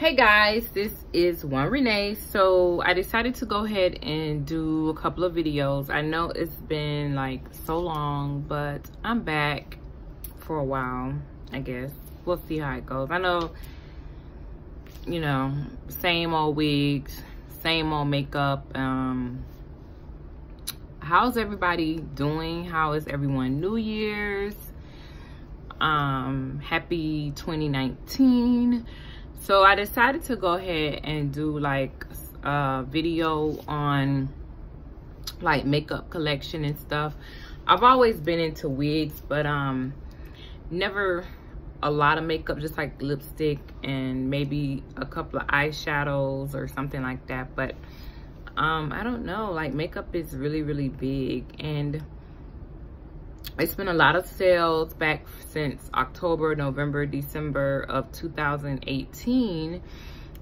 hey guys this is one renee. So i decided to go ahead and do a couple of videos. I know it's been like so long but i'm back for a while i guess. We'll see how it goes. I know you know same old wigs same old makeup um how's everybody doing? How is everyone? New year's um happy 2019 so I decided to go ahead and do like a video on like makeup collection and stuff. I've always been into wigs, but um, never a lot of makeup, just like lipstick and maybe a couple of eyeshadows or something like that. But um, I don't know, like makeup is really, really big and it's been a lot of sales back since October, November, December of 2018,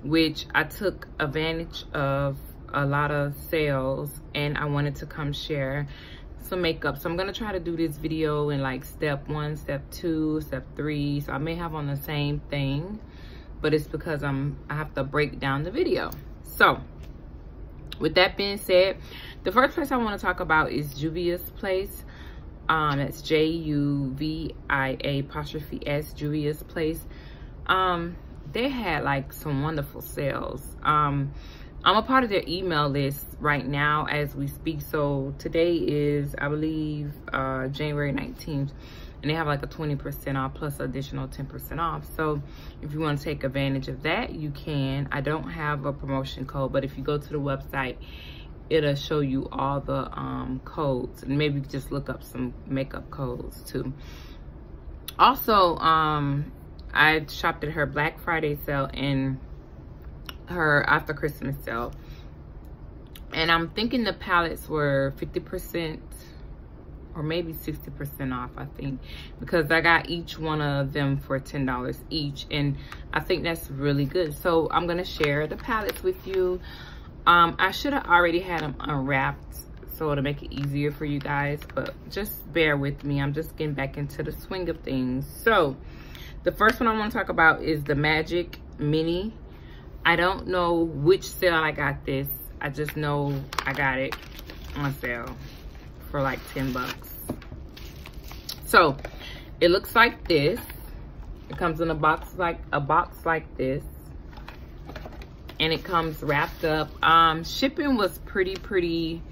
which I took advantage of a lot of sales and I wanted to come share some makeup. So I'm gonna try to do this video in like step one, step two, step three. So I may have on the same thing, but it's because I'm I have to break down the video. So with that being said, the first place I wanna talk about is Juvia's Place. Um, it's J-U-V-I-A apostrophe S, Juvia's Place. Um, they had like some wonderful sales. Um, I'm a part of their email list right now as we speak. So today is, I believe, uh, January 19th. And they have like a 20% off plus additional 10% off. So if you want to take advantage of that, you can. I don't have a promotion code, but if you go to the website it'll show you all the um, codes and maybe just look up some makeup codes too. Also, um, I shopped at her Black Friday sale and her after Christmas sale. And I'm thinking the palettes were 50% or maybe 60% off, I think. Because I got each one of them for $10 each. And I think that's really good. So I'm going to share the palettes with you. Um, I should have already had them unwrapped so to make it easier for you guys, but just bear with me. I'm just getting back into the swing of things. So the first one I want to talk about is the Magic Mini. I don't know which sale I got this. I just know I got it on sale for like 10 bucks. So it looks like this. It comes in a box like a box like this and it comes wrapped up. Um, shipping was pretty, pretty,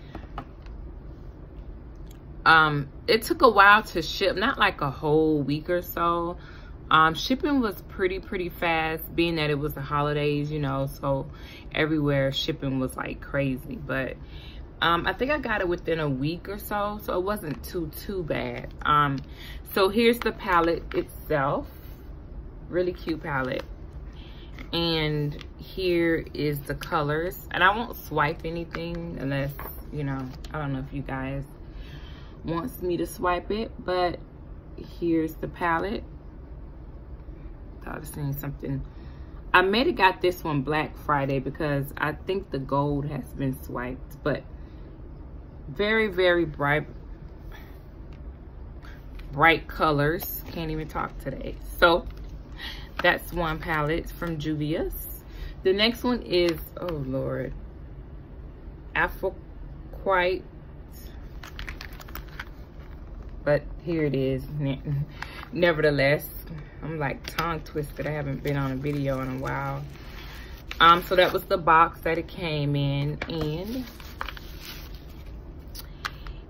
um, it took a while to ship, not like a whole week or so. Um, shipping was pretty, pretty fast, being that it was the holidays, you know, so everywhere shipping was like crazy. But um, I think I got it within a week or so, so it wasn't too, too bad. Um, so here's the palette itself. Really cute palette and here is the colors. And i won't swipe anything unless you know i don't know if you guys wants me to swipe it but here's the palette. Thought i seeing something. I may have got this one black friday because i think the gold has been swiped but very very bright bright colors. Can't even talk today. So that's one palette from Juvia's. The next one is, oh Lord, Afroquite. But here it is. Nevertheless, I'm like tongue twisted. I haven't been on a video in a while. Um, so that was the box that it came in. And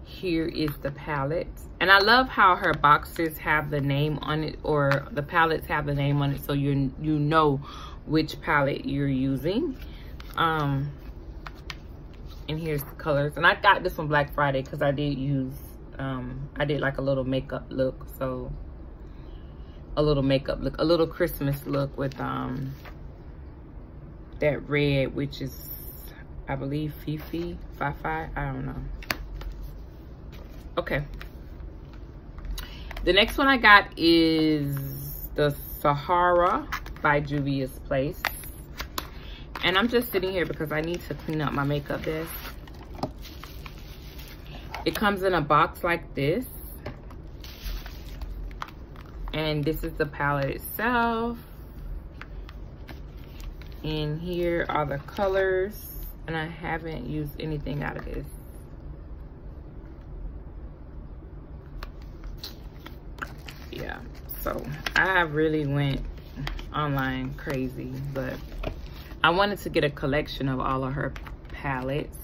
here is the palette and I love how her boxes have the name on it or the palettes have the name on it so you you know which palette you're using. Um and here's the colors. And I got this one Black Friday because I did use um I did like a little makeup look so a little makeup look a little Christmas look with um that red which is I believe Fifi Fifi? I don't know. Okay the next one I got is the Sahara by Juvia's Place. And I'm just sitting here because I need to clean up my makeup desk. It comes in a box like this. And this is the palette itself. And here are the colors. And I haven't used anything out of this. Yeah, so I really went online crazy, but I wanted to get a collection of all of her palettes.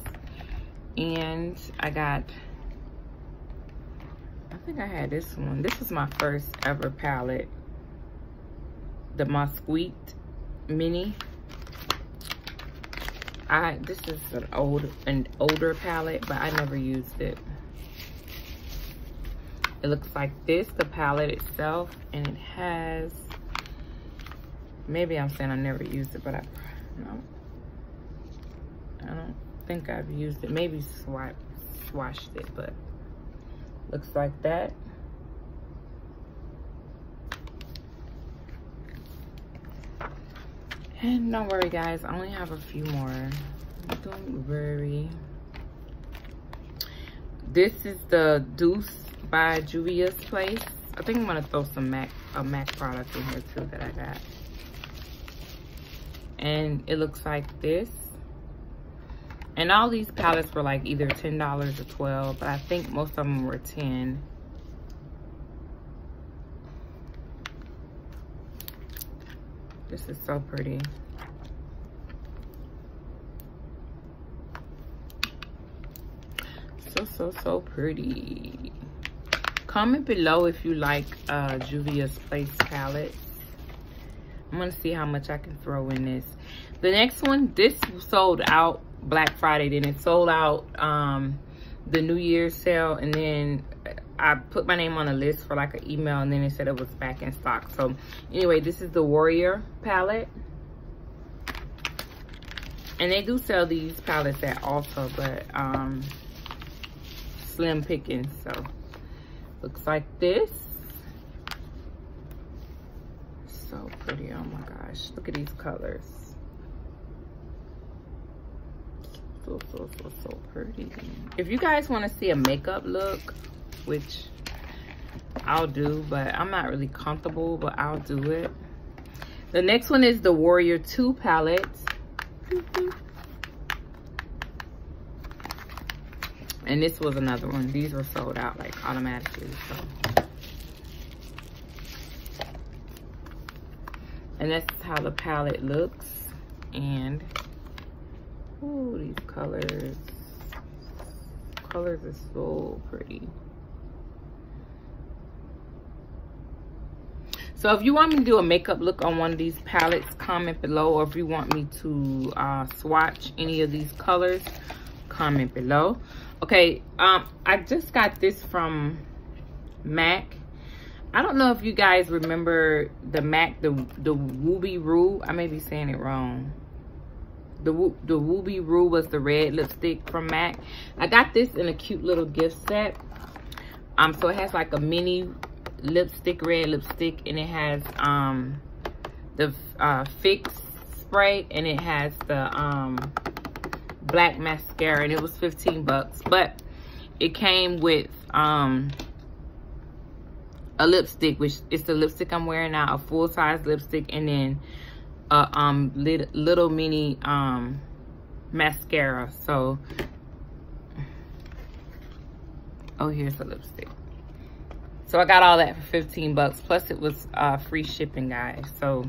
And I got, I think I had this one. This is my first ever palette. The Mosquito Mini. I this is an old an older palette, but I never used it. It looks like this, the palette itself, and it has maybe I'm saying I never used it, but I no. I don't think I've used it. Maybe swipe swatched it, but looks like that. And don't worry guys, I only have a few more. Don't worry. This is the Deuce by Juvia's Place. I think I'm gonna throw some MAC, a MAC product in here too that I got. And it looks like this. And all these palettes were like either $10 or 12 but I think most of them were 10 This is so pretty. So, so, so pretty. Comment below if you like uh, Juvia's Place palette. I'm going to see how much I can throw in this. The next one, this sold out Black Friday. Then it sold out um, the New Year's sale. And then I put my name on a list for like an email and then it said it was back in stock. So anyway, this is the Warrior palette. And they do sell these palettes at Ulta, but um, slim pickings. So looks like this. So pretty, oh my gosh. Look at these colors. So, so, so, so pretty. If you guys want to see a makeup look, which I'll do, but I'm not really comfortable, but I'll do it. The next one is the Warrior 2 palette. And this was another one. These were sold out like automatically, so. And that's how the palette looks. And, ooh, these colors. Colors are so pretty. So if you want me to do a makeup look on one of these palettes, comment below. Or if you want me to uh, swatch any of these colors, comment below. Okay, um, I just got this from MAC. I don't know if you guys remember the MAC, the the Wooby Roo. I may be saying it wrong. The the Wooby Roo was the red lipstick from MAC. I got this in a cute little gift set. Um, so it has like a mini lipstick, red lipstick, and it has um the uh, fix spray, and it has the um black mascara, and it was 15 bucks. But it came with um a lipstick, which is the lipstick I'm wearing now, a full size lipstick, and then a um little, little mini um mascara. So, oh, here's the lipstick. So I got all that for 15 bucks. Plus it was uh, free shipping, guys. So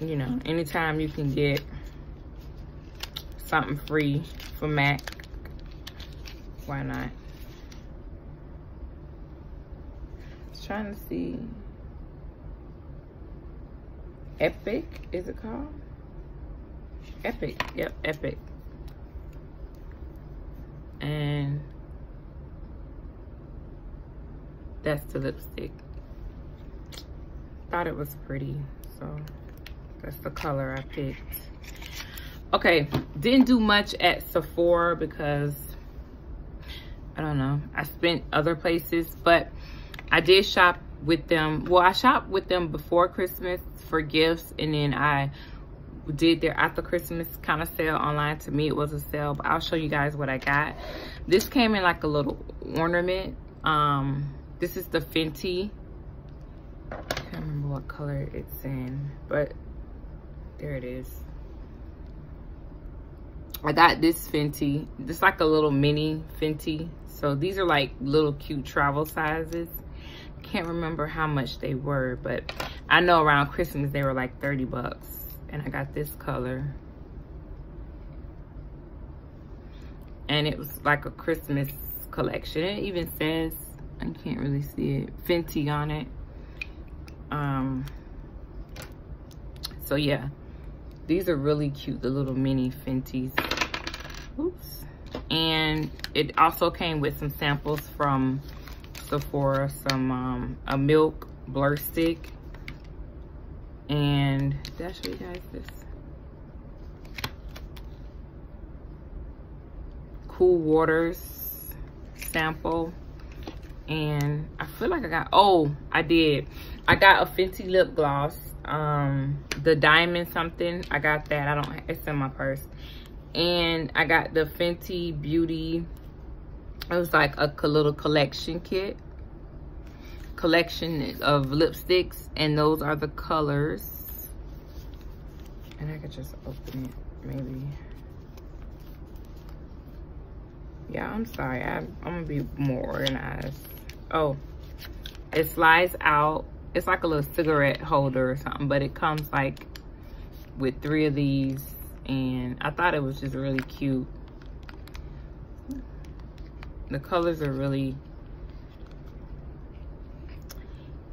you know, mm-hmm. anytime you can get something free for Mac, why not? Just trying to see. Epic, is it called? Epic, yep, Epic and that's the lipstick thought it was pretty so that's the color I picked okay didn't do much at Sephora because I don't know I spent other places but I did shop with them well I shopped with them before Christmas for gifts and then I did their after Christmas kind of sale online. To me, it was a sale, but I'll show you guys what I got. This came in like a little ornament. Um, this is the Fenty I can't remember what color it's in, but there it is. I got this Fenty. It's like a little mini Fenty. So these are like little cute travel sizes. Can't remember how much they were, but I know around Christmas they were like 30 bucks. And I got this color. And it was like a Christmas collection. It even says, I can't really see it, Fenty on it. Um, so yeah, these are really cute, the little mini Fenties. Oops. And it also came with some samples from Sephora, some um, a milk blur stick. And did I show you guys this? Cool Waters sample. And I feel like I got, oh, I did. I got a Fenty lip gloss. Um, the diamond something. I got that. I don't, it's in my purse and I got the Fenty Beauty. It was like a little collection kit. Collection of lipsticks. And those are the colors. And I could just open it, maybe. Yeah, I'm sorry. I, I'm to be more organized. Oh, it slides out. It's like a little cigarette holder or something. But it comes like with three of these and I thought it was just really cute. The colors are really,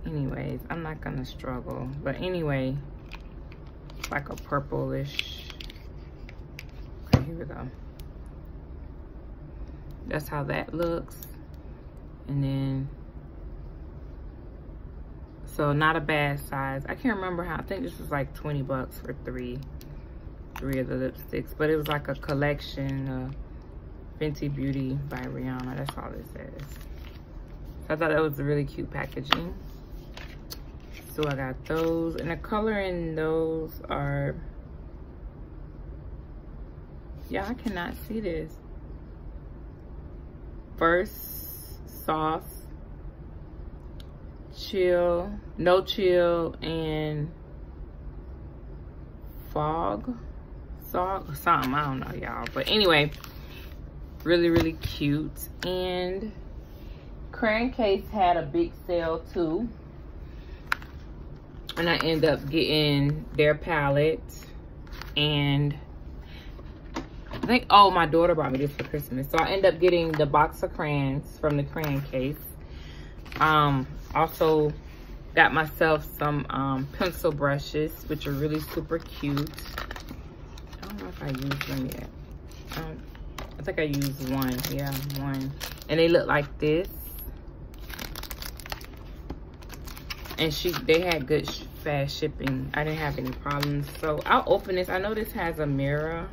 anyways, I'm not gonna struggle. But anyway, it's like a purplish, okay, here we go. That's how that looks. And then, so not a bad size. I can't remember how, I think this was like 20 bucks for three three of the lipsticks, but it was like a collection of Fenty Beauty by Rihanna. That's all it says. I thought that was a really cute packaging. So I got those. And the color in those are... Yeah, I cannot see this. First, soft, chill, no chill, and fog? Song something i don't know y'all. But anyway really really cute. And crayon case had a big sale too. And i end up getting their palette. And i think oh my daughter brought me this for christmas. So i end up getting the box of crayons from the crayon case um also got myself some um, pencil brushes which are really super cute I don't know if I used them yet. Um, I think I used one. Yeah, one. And they look like this. And she, they had good fast shipping. I didn't have any problems. So I'll open this. I know this has a mirror.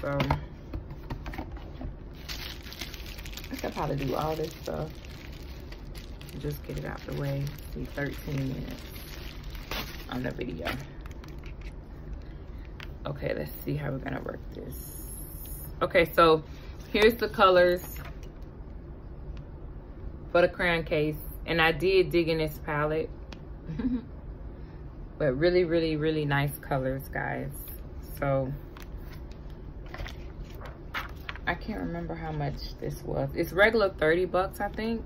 So I could probably do all this stuff. Just get it out the way. See 13 minutes on the video. Okay, let's see how we're gonna work this. Okay, so here's the colors for the crayon case. And I did dig in this palette. but really, really, really nice colors, guys. So I can't remember how much this was. It's regular 30 bucks, I think.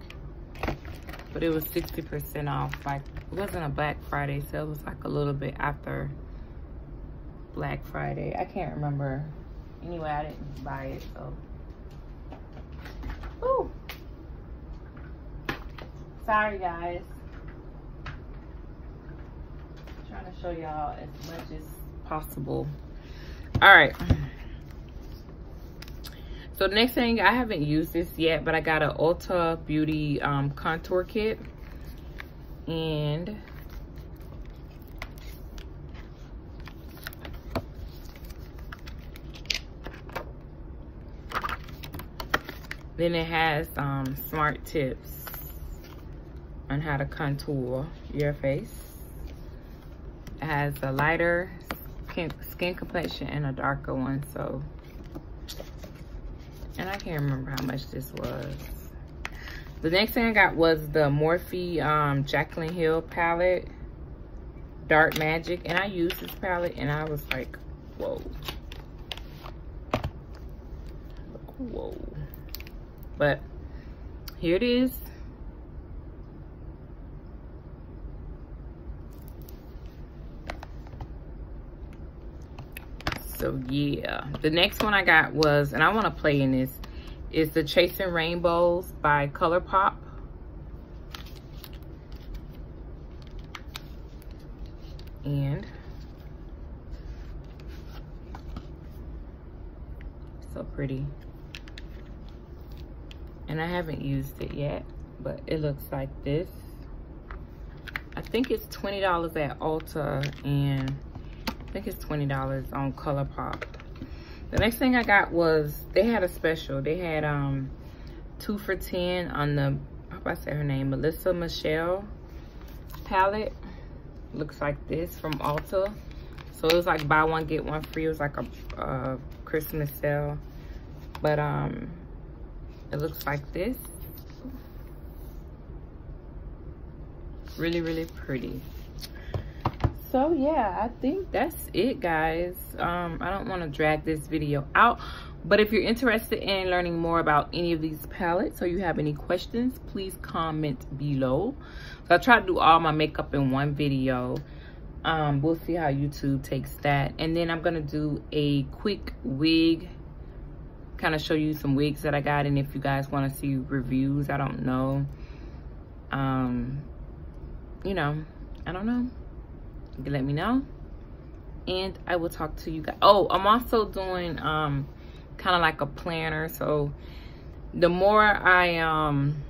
But it was 60% off. Like, it wasn't a Black Friday sale. It was like a little bit after Black Friday. I can't remember. Anyway, I didn't buy it, so. Ooh. Sorry, guys. I'm trying to show y'all as much as possible. All right. So the next thing, I haven't used this yet, but I got an Ulta Beauty um, contour kit. And Then it has um, smart tips on how to contour your face. It has a lighter skin, skin complexion and a darker one. So, and I can't remember how much this was. The next thing I got was the Morphe um, Jaclyn Hill palette, Dark Magic. And I used this palette and I was like, whoa. Whoa. But here it is. So yeah, the next one I got was, and I want to play in this, is the Chasing Rainbows by ColourPop. And so pretty. And I haven't used it yet, but it looks like this. I think it's $20 at Ulta and I think it's $20 on ColourPop. The next thing I got was, they had a special. They had um two for 10 on the, I hope I said her name, Melissa Michelle palette. Looks like this from Ulta. So it was like buy one, get one free. It was like a, Christmas sale. But um, it looks like this. Really, really pretty so yeah i think that's it guys. Um i don't want to drag this video out but if you're interested in learning more about any of these palettes or you have any questions please comment below. So i try to do all my makeup in one video. Um we'll see how youtube takes that. And then i'm gonna do a quick wig kind of show you some wigs that i got and if you guys want to see reviews i don't know. Um you know i don't know let me know. And i will talk to you guys. Oh i'm also doing um kind of like a planner. So the more i um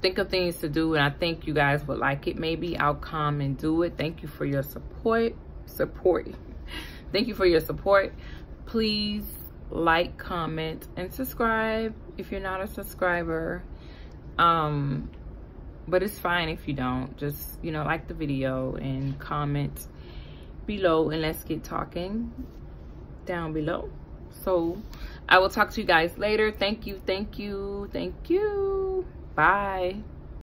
think of things to do and i think you guys would like it maybe i'll come and do it. Thank you for your support support. Thank you for your support. Please like comment and subscribe if you're not a subscriber. Um but it's fine if you don't. Just you know like the video and comment below and let's get talking down below. So i will talk to you guys later. Thank you thank you thank you. Bye